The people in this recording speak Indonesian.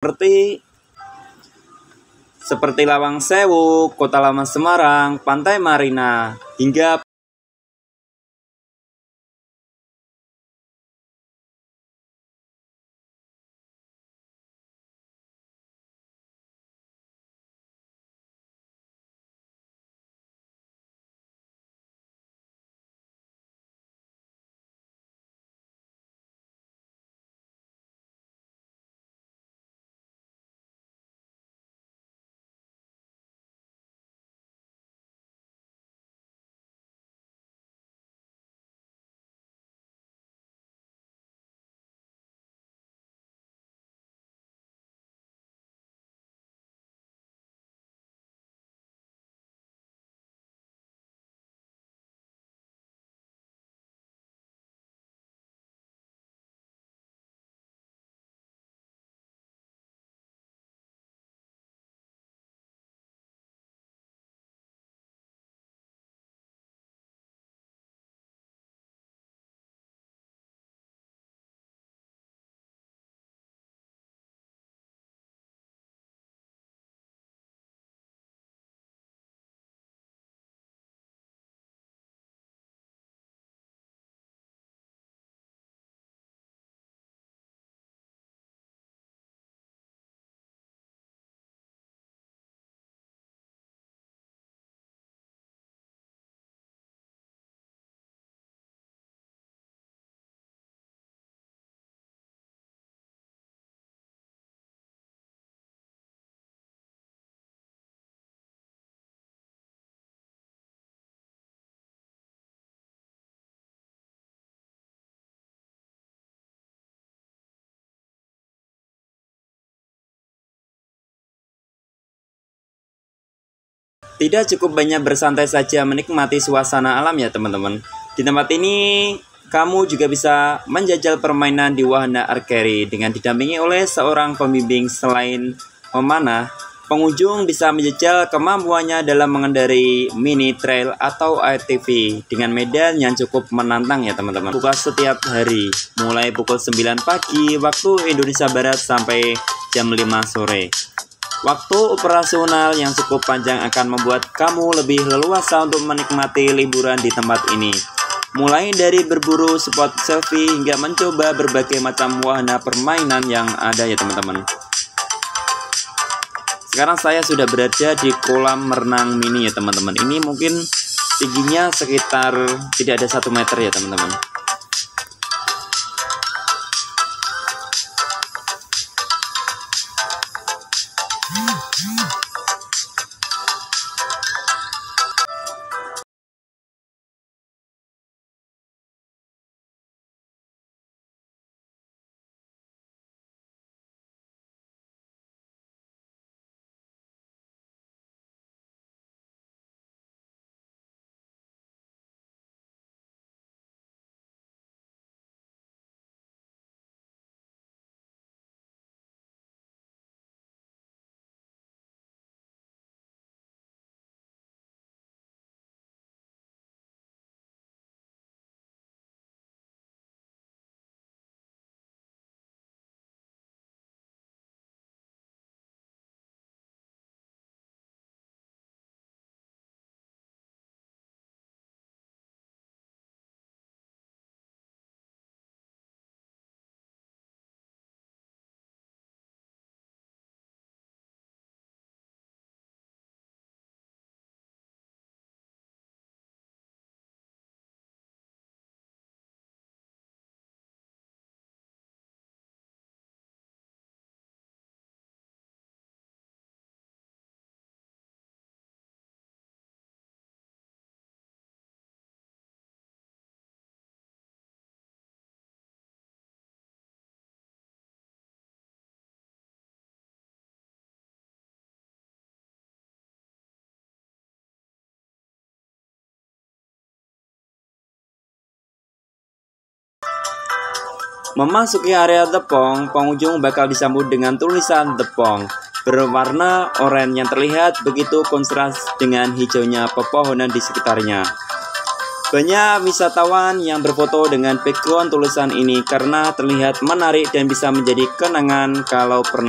seperti seperti Lawang Sewu, Kota Lama Semarang, Pantai Marina, hingga Tidak cukup banyak bersantai saja menikmati suasana alam ya teman-teman. Di tempat ini kamu juga bisa menjajal permainan di wahana archery dengan didampingi oleh seorang pembimbing selain memanah. Pengunjung bisa menjajal kemampuannya dalam mengendarai mini trail atau ATV dengan medan yang cukup menantang ya teman-teman. Buka setiap hari mulai pukul 9 pagi waktu Indonesia Barat sampai jam 5 sore. Waktu operasional yang cukup panjang akan membuat kamu lebih leluasa untuk menikmati liburan di tempat ini. Mulai dari berburu spot selfie hingga mencoba berbagai macam wahana permainan yang ada ya teman-teman. Sekarang saya sudah berada di kolam renang mini ya teman-teman. Ini mungkin tingginya sekitar tidak ada satu meter ya teman-teman. Memasuki area tepung, pengunjung bakal disambut dengan tulisan tepung berwarna oranye yang terlihat begitu kontras dengan hijaunya pepohonan di sekitarnya. Banyak wisatawan yang berfoto dengan background tulisan ini karena terlihat menarik dan bisa menjadi kenangan kalau pernah